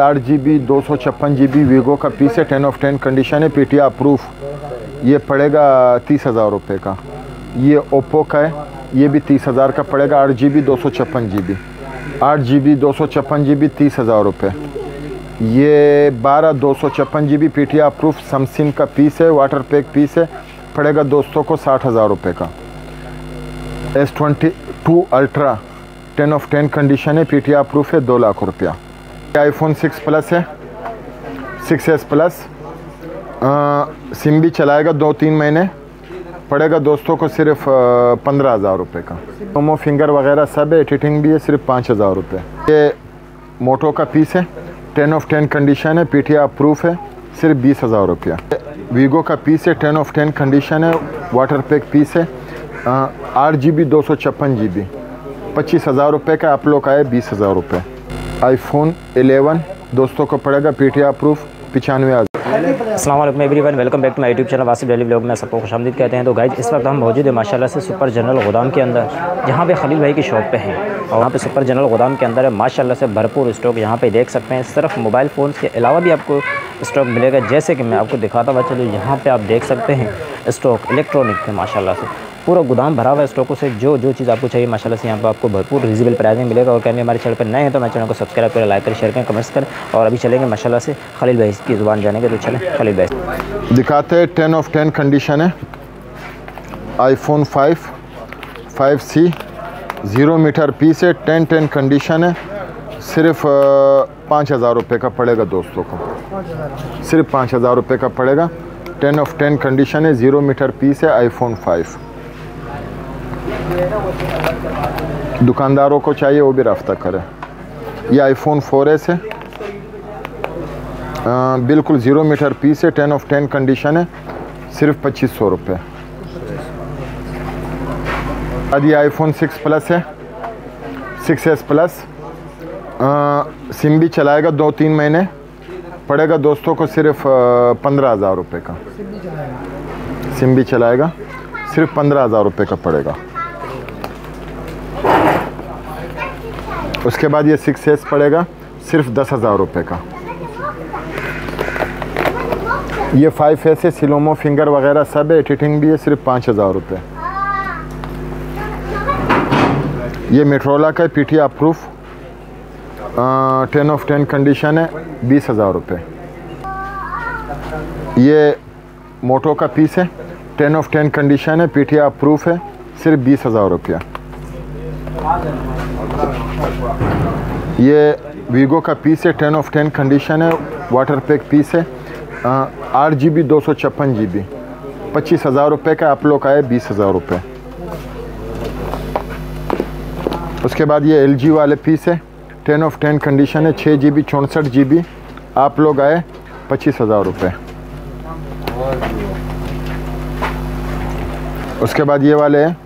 आठ G B दो सौ छप्पन जी बी वीगो का पीस है टेन ऑफ़ टेन कंडीशन है पी टी प्रूफ ये पड़ेगा तीस हज़ार रुपये का। ये ओप्पो का है, ये भी तीस हज़ार का पड़ेगा, आठ जी बी दो सौ छप्पन जी बी आठ जी बी दो सौ छप्पन जी बी तीस हज़ार रुपये ये बारह, दो सौ छप्पन G B P T proof Samsung का पीस है वाटर पैक पीस है, पड़ेगा दोस्तों को साठ हज़ार रुपये का। S twenty two ultra ten of ten condition है पी टी प्रूफ है, दो लाख रुपया। आईफोन सिक्स प्लस है। सिक्स एस प्लस सिम भी चलाएगा दो तीन महीने। पड़ेगा दोस्तों को सिर्फ़ पंद्रह हज़ार रुपये का। मोमो फिंगर वगैरह सब है एडिटिंग भी है, सिर्फ़ पाँच हज़ार रुपये ये मोटो का पीस है। टेन ऑफ़ टेन कंडीशन है पी टी प्रूफ है, सिर्फ़ बीस हज़ार रुपया। वीगो का पीस है टेन ऑफ़ टेन कंडीशन है वाटर पैक पीस है आठ जी बी दो सौ छप्पन जी बी पच्चीस हज़ार रुपये का आप लोग आए, बीस हज़ार रुपये आईफोन 11 दोस्तों को पड़ेगा पी पीटीआर प्रूफ पचानवे अल्लाम everyone welcome back to my YouTube channel Wasif daily blog में सबको खुश आमदीद कहते हैं तो गाइज़ इस वक्त हम मौजूद है, माशाल्लाह से सुपर जनरल गोदाम के अंदर, जहाँ पे खलील भाई की शॉप पे हैं। और वहाँ पे सुपर जनरल गोदाम के अंदर है, माशाल्लाह से भरपूर स्टॉक यहाँ पे देख सकते हैं। सिर्फ़ मोबाइल फ़ोन के अलावा भी आपको स्टॉक मिलेगा, जैसे कि मैं आपको दिखाता हुआ चलो, यहाँ पर आप देख सकते हैं स्टॉक इलेक्ट्रॉनिक के माशाला से। पूरा गोदाम भरा हुआ है स्टॉकों से। जो जो चीज़ आपको चाहिए, माशाल्लाह से यहाँ पर आपको भरपूर रिजनेबल प्राइस में मिलेगा। और कहने हमारे चैनल पर नए हैं तो मेरे चैनल को सब्सक्राइब करें लाइक करें शेयर करें कमेंट्स करें। और अभी चलेंगे माशाला से खलील भाई की ज़ुबान जानेंगे तो चलें खलील भाई दिखाते हैं टेन ऑफ़ टेन कंडीशन है। IPhone five five C zero meter piece है। टेन टेन कंडीशन है। सिर्फ़ पाँच हज़ार रुपये का पड़ेगा दोस्तों को। सिर्फ़ पाँच हज़ार रुपये का पड़ेगा। टेन ऑफ़ टेन कंडीशन है। ज़ीरो मीटर पीस है। आईफोन फाइव दुकानदारों को चाहिए वो भी रफ्ता करें। ये आईफोन फोर एस है। आ, बिल्कुल ज़ीरो मीटर पीस है टेन ऑफ़ टेन कंडीशन है। सिर्फ़ पच्चीस सौ रुपये अब ये आईफोन सिक्स प्लस है। सिक्स एस प्लस सिम भी चलाएगा दो तीन महीने। पड़ेगा दोस्तों को सिर्फ़ पंद्रह हज़ार रुपये का। सिम भी चलाएगा। सिर्फ़ पंद्रह हज़ार रुपये का पड़ेगा। उसके बाद ये सिक्स एस पड़ेगा, सिर्फ़ दस हज़ार रुपये का। ये फाइव एस है सिलोमो फिंगर वगैरह सब है एडिटिंग भी है, सिर्फ़ पाँच हज़ार रुपये ये मेट्रोला का P T A proof ten of ten condition है, बीस हज़ार रुपये ये मोटो का पीस है टेन ऑफ़ टेन कंडीशन है पी टी अप्रूफ है, सिर्फ़ बीस हज़ार रुपया। ये वीगो का पीस है टेन ऑफ़ टेन कंडीशन है वाटर पैक पीस है। आठ जी बी दो सौ छप्पन जी बी पच्चीस हज़ार रुपये का आप लोग आए, बीस हज़ार रुपये उसके बाद ये एल जी वाले पीस है टेन ऑफ़ टेन कंडीशन है छः जी बी चौंसठ जी बी आप लोग आए, पच्चीस हज़ार रुपये उसके बाद ये वाले हैं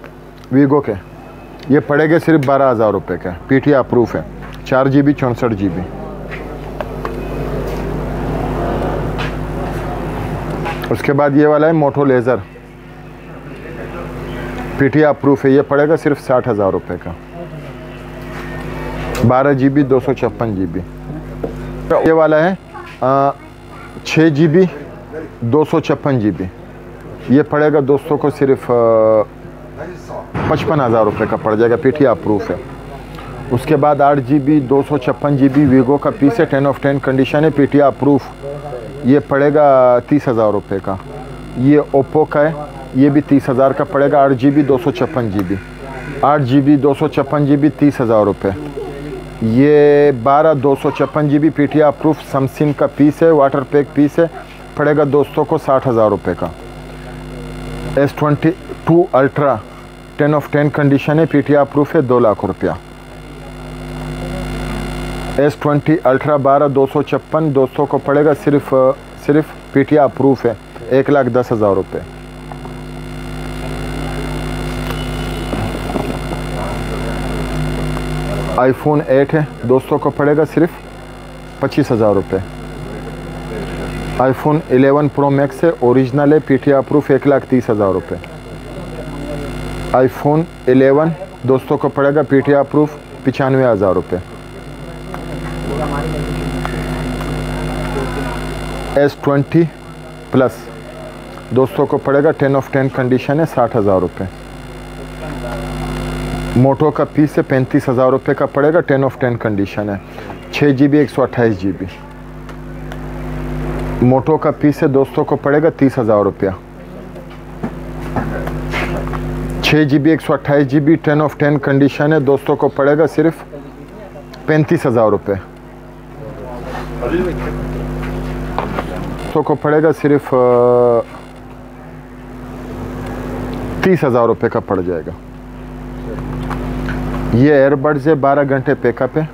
वीगो के। ये पड़ेगा सिर्फ़ बारह हज़ार रुपये का। पी टी अप्रूफ है। चार जी बी चौंसठ जी बी उसके बाद ये वाला है Moto laser P T A proof है। ये पड़ेगा सिर्फ़ साठ हज़ार रुपये का। बारह जी बी दो सौ छप्पन जी बी ये वाला है छः जी बी दो सौ छप्पन जी बी ये पड़ेगा दोस्तों को सिर्फ़ पचपन हज़ार रुपये का पड़ जाएगा पी टी अप्रूफ है। उसके बाद आठ जी बी दो सौ छप्पन जी बी वीगो का पीस है टेन ऑफ़ टेन कंडीशन है पी टी अप्रूफ ये पड़ेगा तीस हज़ार रुपये का। ये ओप्पो का है, ये भी तीस हज़ार का पड़ेगा, आठ जी बी दो सौ छप्पन जी बी आठ जी बी दो सौ छप्पन जी बी तीस हज़ार रुपये। ये बारह, दो सौ छप्पन G B P T A proof Samsung का पीस है वाटर पैक पीस है, पड़ेगा दोस्तों को साठ हज़ार रुपये का। S twenty two ultra ten of ten condition है पी टी अप्रूफ है, दो लाख रुपया। एस ट्वेंटी अल्ट्रा बारह, दो सौ छप्पन दोस्तों को पड़ेगा, सिर्फ़ सिर्फ़ पी टी अप्रूफ है, एक लाख दस हज़ार रुपये। आईफोन 8 है दोस्तों को पड़ेगा, सिर्फ़ पच्चीस हज़ार रुपये। आईफोन 11 प्रो मैक्स है ओरिजिनल है पी टी अप्रूफ एक लाख तीस हज़ार रुपये। आईफोन 11 दोस्तों को पड़ेगा पी टी अप्रूफ पचानवे हज़ार रुपये। एस ट्वेंटी प्लस दोस्तों को पड़ेगा टेन ऑफ़ टेन कंडीशन है, साठ हज़ार रुपये। मोटो का पीस है पैंतीस हज़ार रुपये का पड़ेगा टेन ऑफ़ टेन कंडीशन है। छः जी बी एक सौ अट्ठाईस जी बी मोटो का पीस है दोस्तों को पड़ेगा तीस हज़ार रुपया। छः जी बी एक सौ अट्ठाईस G B ten of ten condition है। दोस्तों को पड़ेगा सिर्फ़ पैंतीस हज़ार रुपये दोस्तों को पड़ेगा सिर्फ़ तीस हज़ार रुपये का पड़ जाएगा। ये एयरबड्स है, बारह घंटे पैकअप है।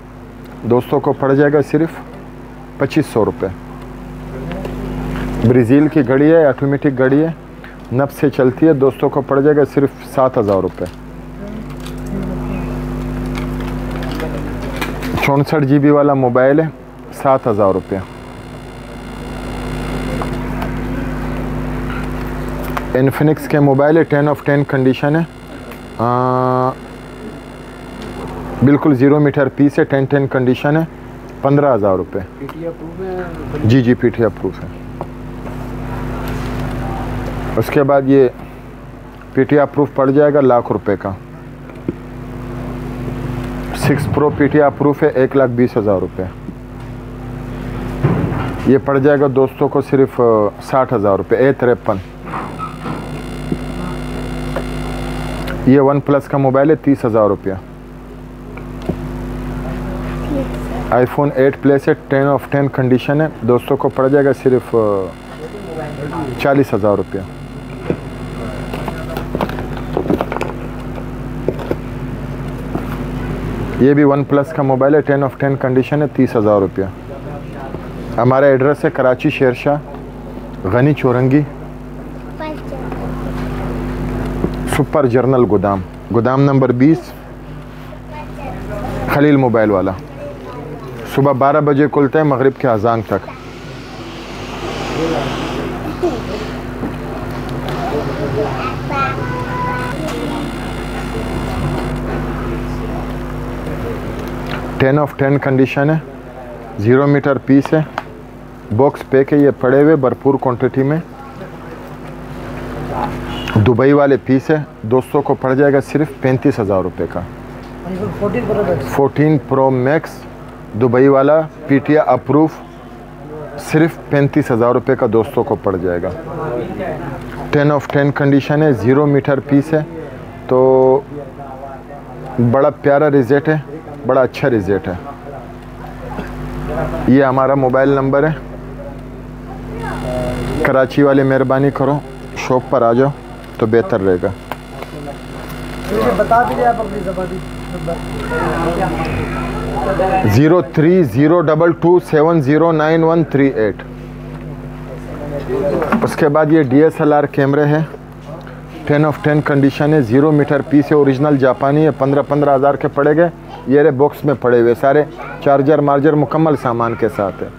दोस्तों को पड़ जाएगा सिर्फ़ पच्चीस सौ रुपये ब्राज़ील की घड़ी है ऑटोमेटिक घड़ी है। नब से चलती है दोस्तों को पड़ जाएगा सिर्फ़ सात हज़ार रुपये चौंसठ जी वाला मोबाइल है सात हज़ार रुपये इन्फिनिक्स के मोबाइल है टेन ऑफ़ टेन कंडीशन है। आ, बिल्कुल ज़ीरो मीटर पीस है टेन टेन कंडीशन है पंद्रह हज़ार रुपये G G P T approve है। उसके बाद ये पी टी अप्रूव पड़ जाएगा लाख रुपए का। Six pro P T approve है, एक लाख बीस हज़ार रुपये ये पड़ जाएगा दोस्तों को सिर्फ़ साठ हज़ार रुपये ए तिरपन। ये वन प्लस का मोबाइल है, तीस हज़ार रुपया। आईफोन एट प्लस है, टेन ऑफ़ टेन कंडीशन है। दोस्तों को पड़ जाएगा सिर्फ़ चालीस हज़ार रुपया। ये भी वन प्लस का मोबाइल है टेन ऑफ़ टेन कंडीशन है, तीस हज़ार रुपया। हमारा एड्रेस है कराची शेरशाह, गनी चोरंगी। सुपर जर्नल गोदाम। गोदाम नंबर 20 खलील मोबाइल वाला। सुबह 12 बजे खुलते हैं, मगरिब के अजान तक। टेन ऑफ़ टेन कंडीशन है। ज़ीरो मीटर पीस है। बॉक्स पैक है, ये पड़े हुए भरपूर क्वांटिटी में। दुबई वाले पीस है। दोस्तों को पड़ जाएगा सिर्फ़ पैंतीस हज़ार रुपये का। फोर्टीन प्रो मैक्स दुबई वाला पी अप्रूव सिर्फ़ पैंतीस हज़ार रुपये का दोस्तों को पड़ जाएगा। टेन ऑफ़ टेन कंडीशन है ज़ीरो मीटर पीस है। तो बड़ा प्यारा रिजेट है। बड़ा अच्छा रिजेट है। ये हमारा मोबाइल नंबर है। कराची वाले मेहरबानी करो, शॉप पर आ जाओ तो बेहतर रहेगा। Zero three zero double two seven zero nine one three eight. उसके बाद ये डी एस एल आर कैमरे है। टेन ऑफ़ टेन कंडीशन है, ज़ीरो मीटर पीस है, ओरिजिनल जापानी है, पंद्रह पंद्रह हज़ार के पड़े गए ये रे बॉक्स में पड़े हुए सारे चार्जर मार्जर मुकम्मल सामान के साथ है।